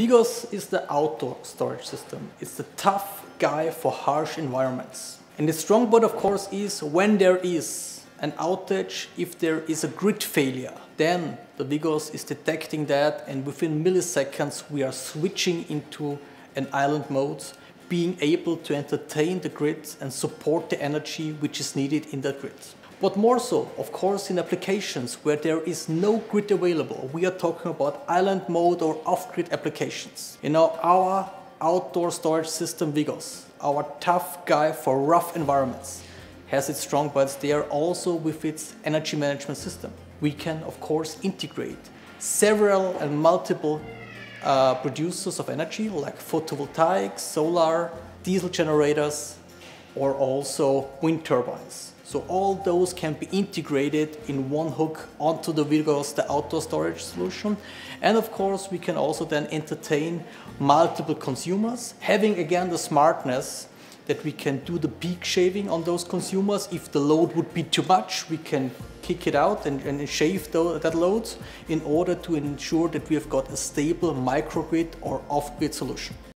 Vigos is the outdoor storage system. It's the tough guy for harsh environments. And the strong point of course is when there is an outage, if there is a grid failure, then the Vigos is detecting that and within milliseconds we are switching into an island mode, being able to entertain the grid and support the energy which is needed in that grid. But more so, of course, in applications where there is no grid available, we are talking about island mode or off-grid applications. You know, our outdoor storage system Vigos, our tough guy for rough environments, has its strong points there also with its energy management system. We can, of course, integrate several and multiple uh, producers of energy like photovoltaic, solar, diesel generators, or also wind turbines. So all those can be integrated in one hook onto the Vigos, the outdoor storage solution. And of course, we can also then entertain multiple consumers, having again the smartness that we can do the peak shaving on those consumers. If the load would be too much, we can kick it out and, and shave the, that load in order to ensure that we have got a stable microgrid or off-grid solution.